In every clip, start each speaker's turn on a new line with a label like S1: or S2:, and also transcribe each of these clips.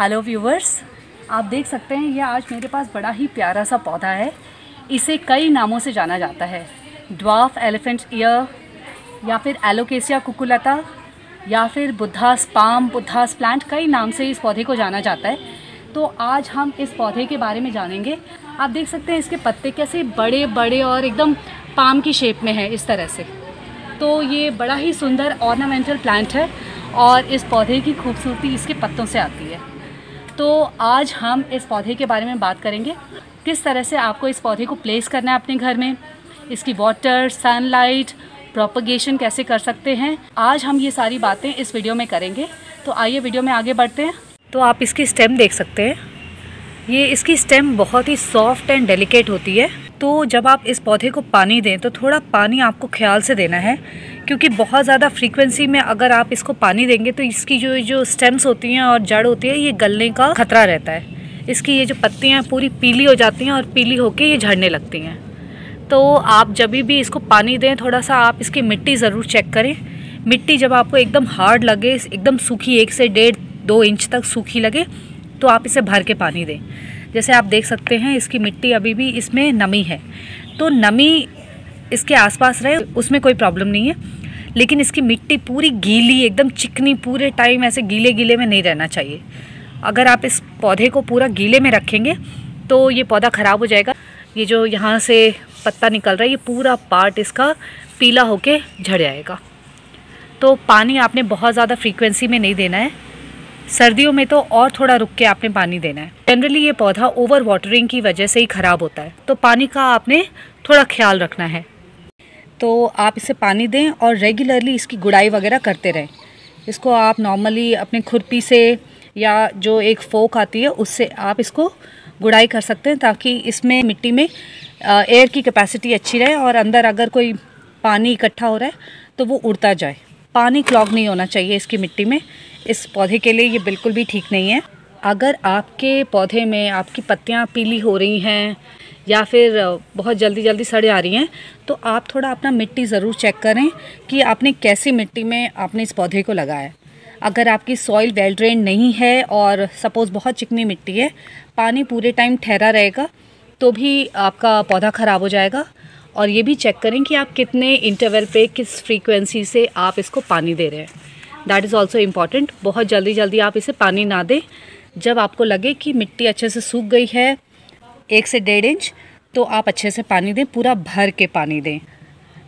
S1: Hello viewers आप देख सकते हैं ये आज मेरे पास बड़ा ही प्यारा सा पौधा है। इसे कई नामों से जाना जाता है। ड्वाफ एलिफेंट ईयर या फिर एलोकेसिया कुकुलता या फिर बुद्धास पाम बुद्धास प्लांट कई नाम से इस पौधे को जाना जाता है। तो आज हम इस पौधे के बारे में जानेंगे। आप देख सकते हैं, इसके पत्ते कैसे बड़े बड़े और एकदम पाम की शेप में है इस तरह से। तो ये बड़ा ही सुंदर ऑर्नामेंटल प्लांट है और इस पौधे की खूबसूरती इसके पत्तों से आती है। तो आज हम इस पौधे के बारे में बात करेंगे। किस तरह से आपको इस पौधे को प्लेस करना है अपने घर में? इसकी वाटर सनलाइट प्रोपगेशन कैसे कर सकते हैं? आज हम ये सारी बातें इस वीडियो में करेंगे। तो आइए वीडियो में आगे बढ़ते हैं। तो आप इसकी स्टेम देख सकते हैं। ये इसकी स्टेम बहुत ही सॉफ्ट एंड डेलिकेट होती है। तो जब आप इस पौधे को पानी दें तो थोड़ा पानी आपको ख्याल से देना है। क्योंकि बहुत ज़्यादा फ्रीक्वेंसी में अगर आप इसको पानी देंगे तो इसकी जो जो स्टेम्स होती हैं और जड़ होती है, ये गलने का खतरा रहता है। इसकी ये जो पत्तियाँ पूरी पीली हो जाती हैं और पीली होकर ये झड़ने लगती हैं। तो आप जब भी इसको पानी दें थोड़ा सा आप इसकी मिट्टी ज़रूर चेक करें। मिट्टी जब आपको एकदम हार्ड लगे, एकदम सूखी, एक से डेढ़, दो इंच तक सूखी लगे तो आप इसे भर के पानी दें। जैसे आप देख सकते हैं, इसकी मिट्टी अभी भी इसमें नमी है। तो नमी इसके आसपास रहे, उसमें कोई प्रॉब्लम नहीं है। लेकिन इसकी मिट्टी पूरी गीली, एकदम चिकनी, पूरे टाइम ऐसे गीले गीले में नहीं रहना चाहिए। अगर आप इस पौधे को पूरा गीले में रखेंगे तो ये पौधा ख़राब हो जाएगा। ये जो यहाँ से पत्ता निकल रहा है, ये पूरा पार्ट इसका पीला होके झड़ जाएगा। तो पानी आपने बहुत ज़्यादा फ्रीक्वेंसी में नहीं देना है। सर्दियों में तो और थोड़ा रुक के आपने पानी देना है। जनरली ये पौधा ओवर वाटरिंग की वजह से ही ख़राब होता है। तो पानी का आपने थोड़ा ख्याल रखना है। तो आप इसे पानी दें और रेगुलरली इसकी गुड़ाई वगैरह करते रहें। इसको आप नॉर्मली अपने खुरपी से या जो एक फोक आती है, उससे आप इसको गुड़ाई कर सकते हैं ताकि इसमें मिट्टी में एयर की कैपेसिटी अच्छी रहे और अंदर अगर कोई पानी इकट्ठा हो रहा है तो वो उड़ता जाए। पानी क्लॉग नहीं होना चाहिए इसकी मिट्टी में। इस पौधे के लिए ये बिल्कुल भी ठीक नहीं है। अगर आपके पौधे में आपकी पत्तियाँ पीली हो रही हैं या फिर बहुत जल्दी जल्दी सड़ आ रही हैं तो आप थोड़ा अपना मिट्टी ज़रूर चेक करें कि आपने कैसी मिट्टी में आपने इस पौधे को लगाया अगर आपकी सॉइल वेल ड्रेन नहीं है और सपोज़ बहुत चिकनी मिट्टी है, पानी पूरे टाइम ठहरा रहेगा तो भी आपका पौधा ख़राब हो जाएगा। और ये भी चेक करें कि आप कितने इंटरवल पे, किस फ्रीक्वेंसी से आप इसको पानी दे रहे हैं। दैट इज़ ऑल्सो इंपॉर्टेंट बहुत जल्दी जल्दी आप इसे पानी ना दें। जब आपको लगे कि मिट्टी अच्छे से सूख गई है एक से डेढ़ इंच तो आप अच्छे से पानी दें, पूरा भर के पानी दें।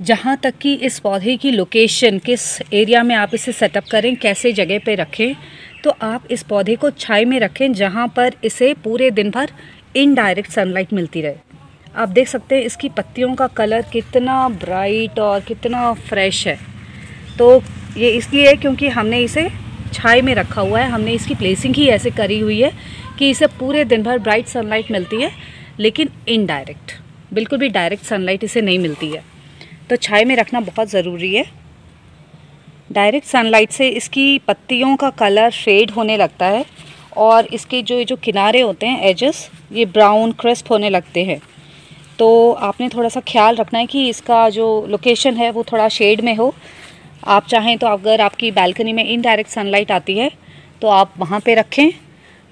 S1: जहाँ तक कि इस पौधे की लोकेशन किस एरिया में आप इसे सेटअप करें, कैसे जगह पे रखें तो आप इस पौधे को छाई में रखें, जहाँ पर इसे पूरे दिन भर इनडायरेक्ट सनलाइट मिलती रहे। आप देख सकते हैं इसकी पत्तियों का कलर कितना ब्राइट और कितना फ्रेश है। तो ये इसलिए है क्योंकि हमने इसे छाई में रखा हुआ है, हमने इसकी प्लेसिंग ही ऐसे करी हुई है कि इसे पूरे दिन भर ब्राइट सनलाइट मिलती है, लेकिन इनडायरेक्ट बिल्कुल भी डायरेक्ट सनलाइट इसे नहीं मिलती है। तो छाई में रखना बहुत ज़रूरी है। डायरेक्ट सनलाइट से इसकी पत्तियों का कलर फेड होने लगता है और इसके जो जो किनारे होते हैं एजेस ये ब्राउन क्रिस्प होने लगते हैं। तो आपने थोड़ा सा ख्याल रखना है कि इसका जो लोकेशन है, वो थोड़ा शेड में हो। आप चाहें तो अगर आपकी बालकनी में इनडायरेक्ट सनलाइट आती है तो आप वहाँ पे रखें।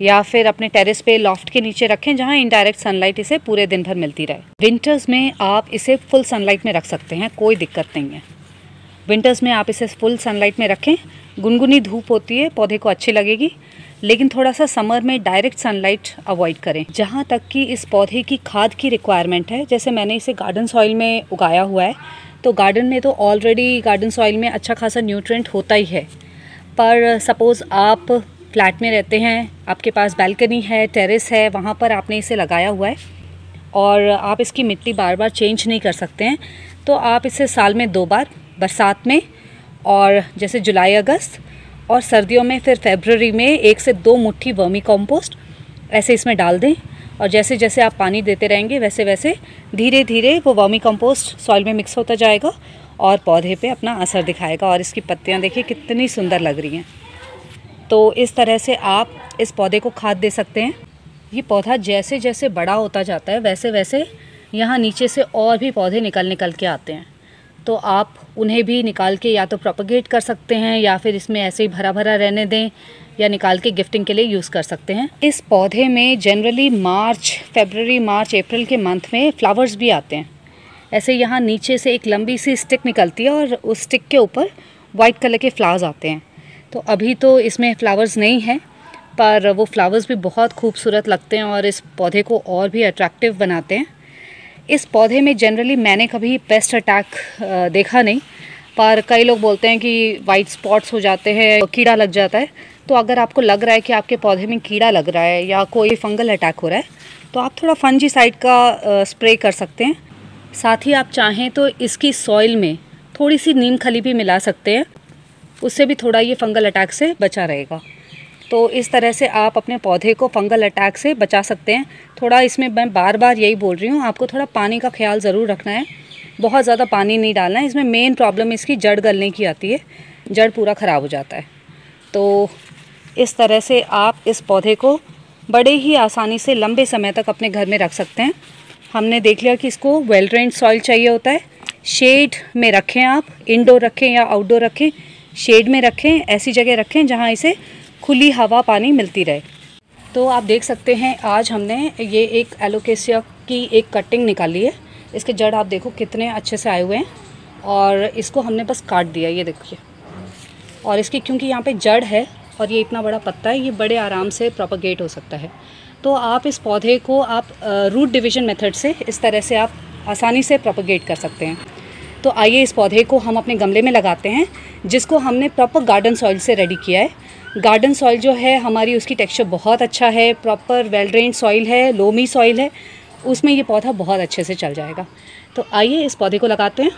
S1: या फिर अपने टेरेस पे लॉफ्ट के नीचे रखें, जहाँ इनडायरेक्ट सनलाइट इसे पूरे दिन भर मिलती रहे। विंटर्स में आप इसे फुल सनलाइट में रख सकते हैं, कोई दिक्कत नहीं है। विंटर्स में आप इसे फुल सनलाइट में रखें। गुनगुनी धूप होती है, पौधे को अच्छी लगेगी, लेकिन थोड़ा सा समर में डायरेक्ट सनलाइट अवॉइड करें। जहाँ तक कि इस पौधे की खाद की रिक्वायरमेंट है, जैसे मैंने इसे गार्डन सॉइल में उगाया हुआ है तो गार्डन में तो ऑलरेडी गार्डन सॉइल में अच्छा खासा न्यूट्रेंट होता ही है। पर सपोज़ आप फ्लैट में रहते हैं, आपके पास बैल्कनी है टेरेस है, वहाँ पर आपने इसे लगाया हुआ है और आप इसकी मिट्टी बार बार चेंज नहीं कर सकते हैं। तो आप इसे साल में दो बार, बरसात में और जैसे जुलाई, अगस्त और सर्दियों में, फिर फेबररी में एक से दो मुट्ठी वर्मी कॉम्पोस्ट ऐसे इसमें डाल दें और जैसे जैसे आप पानी देते रहेंगे, वैसे वैसे धीरे धीरे वो वर्मी कंपोस्ट सॉइल में मिक्स होता जाएगा और पौधे पे अपना असर दिखाएगा और इसकी पत्तियाँ देखिए कितनी सुंदर लग रही हैं। तो इस तरह से आप इस पौधे को खाद दे सकते हैं। ये पौधा जैसे जैसे बड़ा होता जाता है, वैसे वैसे यहाँ नीचे से और भी पौधे निकल निकल के आते हैं। तो आप उन्हें भी निकाल के या तो प्रोपगेट कर सकते हैं या फिर इसमें ऐसे ही भरा भरा रहने दें या निकाल के गिफ्टिंग के लिए यूज़ कर सकते हैं। इस पौधे में जनरली मार्च फेबररी मार्च अप्रैल के मंथ में फ्लावर्स भी आते हैं। ऐसे यहाँ नीचे से एक लंबी सी स्टिक निकलती है और उस स्टिक के ऊपर वाइट कलर के फ्लावर्स आते हैं। तो अभी तो इसमें फ्लावर्स नहीं हैं, पर वो फ्लावर्स भी बहुत खूबसूरत लगते हैं और इस पौधे को और भी अट्रैक्टिव बनाते हैं। इस पौधे में जनरली मैंने कभी पेस्ट अटैक देखा नहीं, पर कई लोग बोलते हैं कि वाइट स्पॉट्स हो जाते हैं, कीड़ा लग जाता है। तो अगर आपको लग रहा है कि आपके पौधे में कीड़ा लग रहा है या कोई फंगल अटैक हो रहा है तो आप थोड़ा फंजी साइड का स्प्रे कर सकते हैं। साथ ही आप चाहें तो इसकी सॉइल में थोड़ी सी नीम खली भी मिला सकते हैं। उससे भी थोड़ा ये फंगल अटैक से बचा रहेगा। तो इस तरह से आप अपने पौधे को फंगल अटैक से बचा सकते हैं। थोड़ा इसमें मैं बार बार यही बोल रही हूँ, आपको थोड़ा पानी का ख्याल ज़रूर रखना है। बहुत ज़्यादा पानी नहीं डालना है, इसमें मेन प्रॉब्लम इसकी जड़ गलने की आती है। जड़ पूरा ख़राब हो जाता है। तो इस तरह से आप इस पौधे को बड़े ही आसानी से लंबे समय तक अपने घर में रख सकते हैं। हमने देख लिया कि इसको वेल ड्रेन सॉइल चाहिए होता है। शेड में रखें आप इंडोर रखें या आउटडोर रखें। शेड में रखें, ऐसी जगह रखें जहाँ इसे खुली हवा पानी मिलती रहे। तो आप देख सकते हैं, आज हमने ये एक एलोकेसिया की एक कटिंग निकाली है। इसके जड़ आप देखो कितने अच्छे से आए हुए हैं और इसको हमने बस काट दिया, ये देखिए। और इसकी क्योंकि यहाँ पे जड़ है और ये इतना बड़ा पत्ता है, ये बड़े आराम से प्रोपोगेट हो सकता है। तो आप इस पौधे को आप रूट डिवीज़न मेथड से इस तरह से आप आसानी से प्रोपोगेट कर सकते हैं। तो आइए इस पौधे को हम अपने गमले में लगाते हैं, जिसको हमने प्रॉपर गार्डन सॉइल से रेडी किया है। गार्डन सॉइल जो है, हमारी उसकी टेक्सचर बहुत अच्छा है प्रॉपर वेल ड्रेन सॉइल है लोमी सॉइल है, उसमें ये पौधा बहुत अच्छे से चल जाएगा। तो आइए इस पौधे को लगाते हैं।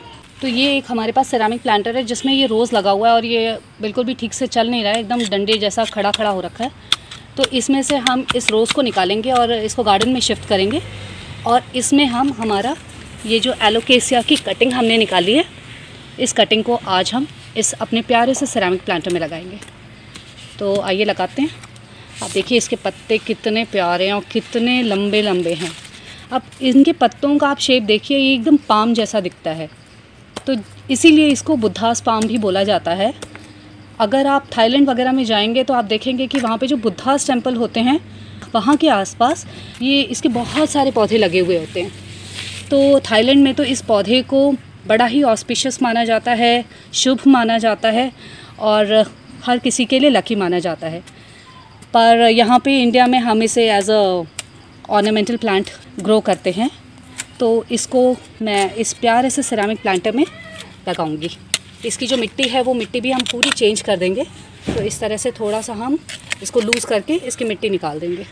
S1: तो ये एक हमारे पास सेरामिक प्लांटर है, जिसमें ये रोज़ लगा हुआ है और ये बिल्कुल भी ठीक से चल नहीं रहा है, एकदम डंडे जैसा खड़ा खड़ा हो रखा है। तो इसमें से हम इस रोज़ को निकालेंगे और इसको गार्डन में शिफ्ट करेंगे और इसमें हम हमारा ये जो एलोकेसिया की कटिंग हमने निकाली है, इस कटिंग को आज हम इस अपने प्यारे से सेरामिक प्लांटर में लगाएँगे। तो आइए लगाते हैं। आप देखिए इसके पत्ते कितने प्यारे हैं और कितने लंबे लंबे हैं। अब इनके पत्तों का आप शेप देखिए, ये एकदम पाम जैसा दिखता है। तो इसीलिए इसको बुद्धास पाम भी बोला जाता है। अगर आप थाईलैंड वगैरह में जाएँगे तो आप देखेंगे कि वहाँ पे जो बुद्धास टेंपल होते हैं, वहाँ के आसपास ये इसके बहुत सारे पौधे लगे हुए होते हैं। तो थाईलैंड में तो इस पौधे को बड़ा ही ऑस्पिशियस माना जाता है, शुभ माना जाता है और हर किसी के लिए लकी माना जाता है। पर यहाँ पे इंडिया में हम इसे as a ornamental plant grow करते हैं। तो इसको मैं इस प्यारे से सिरामिक प्लांटर में लगाऊँगी। इसकी जो मिट्टी है, वो मिट्टी भी हम पूरी चेंज कर देंगे। तो इस तरह से थोड़ा सा हम इसको लूज़ करके इसकी मिट्टी निकाल देंगे।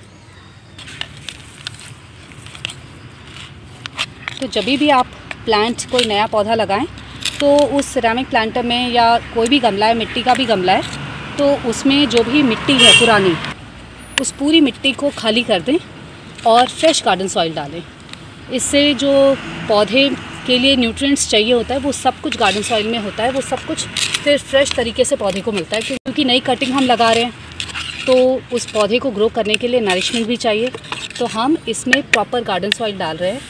S1: तो जब भी आप प्लांट कोई नया पौधा लगाएँ तो उस सिरामिक प्लांटर में या कोई भी गमला है, मिट्टी का भी गमला है तो उसमें जो भी मिट्टी है पुरानी, उस पूरी मिट्टी को खाली कर दें और फ्रेश गार्डन सॉइल डालें। इससे जो पौधे के लिए न्यूट्रिएंट्स चाहिए होता है, वो सब कुछ गार्डन सॉइल में होता है, वो सब कुछ फिर फ्रेश तरीके से पौधे को मिलता है, क्योंकि नई कटिंग हम लगा रहे हैं। तो उस पौधे को ग्रो करने के लिए नरिशमेंट भी चाहिए। तो हम इसमें प्रॉपर गार्डन सॉइल डाल रहे हैं।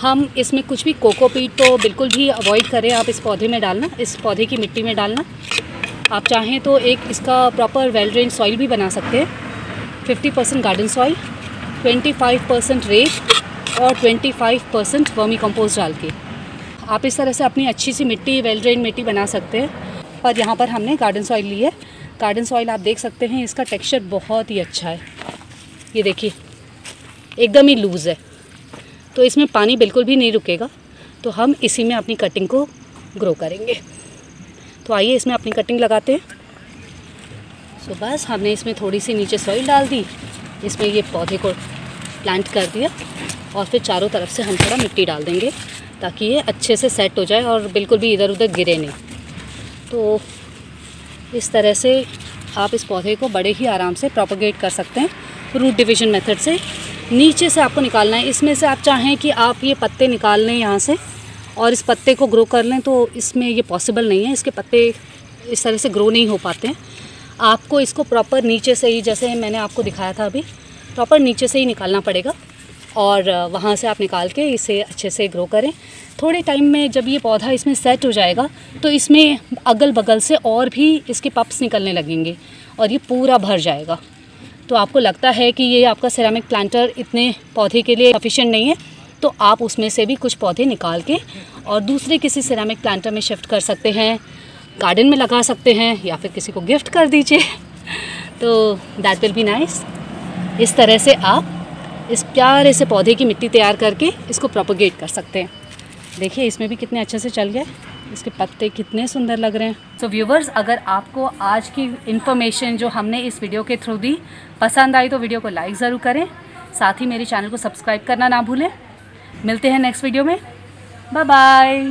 S1: हम इसमें कुछ भी कोकोपीट तो बिल्कुल भी अवॉइड करें, आप इस पौधे में डालना, इस पौधे की मिट्टी में डालना। आप चाहें तो एक इसका प्रॉपर वेल ड्रेन सॉइल भी बना सकते हैं। Fifty percent garden soil twenty five percent रेत और twenty five percent vermicompost डाल के। आप इस तरह से अपनी अच्छी सी मिट्टी वेल ड्रेन मिट्टी बना सकते हैं। पर यहाँ पर हमने गार्डन सॉइल ली है। गार्डन सॉइल आप देख सकते हैं, इसका टेक्सचर बहुत ही अच्छा है। ये देखिए, एकदम ही लूज़ है। तो इसमें पानी बिल्कुल भी नहीं रुकेगा। तो हम इसी में अपनी कटिंग को ग्रो करेंगे। तो आइए इसमें अपनी कटिंग लगाते हैं। सो बस हमने इसमें थोड़ी सी नीचे सॉइल डाल दी। इसमें ये पौधे को प्लांट कर दिया और फिर चारों तरफ़ से हम थोड़ा मिट्टी डाल देंगे ताकि ये अच्छे से सेट हो जाए और बिल्कुल भी इधर उधर गिरे नहीं। तो इस तरह से आप इस पौधे को बड़े ही आराम से प्रोपोगेट कर सकते हैं। रूट डिवीज़न मेथड से नीचे से आपको निकालना है। इसमें से आप चाहें कि आप ये पत्ते निकाल लें यहाँ से और इस पत्ते को ग्रो कर लें तो इसमें ये पॉसिबल नहीं है। इसके पत्ते इस तरह से ग्रो नहीं हो पाते हैं। आपको इसको प्रॉपर नीचे से ही, जैसे मैंने आपको दिखाया था अभी प्रॉपर नीचे से ही निकालना पड़ेगा और वहाँ से आप निकाल के इसे अच्छे से ग्रो करें। थोड़े टाइम में जब ये पौधा इसमें सेट हो जाएगा तो इसमें अगल बगल से और भी इसके पप्स निकलने लगेंगे और ये पूरा भर जाएगा। तो आपको लगता है कि ये आपका सेरामिक प्लांटर इतने पौधे के लिए सफिशेंट नहीं है? तो आप उसमें से भी कुछ पौधे निकाल के और दूसरे किसी सेरामिक प्लांटर में शिफ्ट कर सकते हैं गार्डन में लगा सकते हैं या फिर किसी को गिफ्ट कर दीजिए। तो दैट विल बी नाइस इस तरह से आप इस प्यारे से पौधे की मिट्टी तैयार करके इसको प्रोपोगेट कर सकते हैं। देखिए, इसमें भी कितने अच्छे से चल गए इसके पत्ते कितने सुंदर लग रहे हैं। सो so, व्यूवर्स अगर आपको आज की इन्फॉर्मेशन जो हमने इस वीडियो के थ्रू दी पसंद आई तो वीडियो को लाइक ज़रूर करें। साथ ही मेरे चैनल को सब्सक्राइब करना ना भूलें। मिलते हैं नेक्स्ट वीडियो में। Bye bye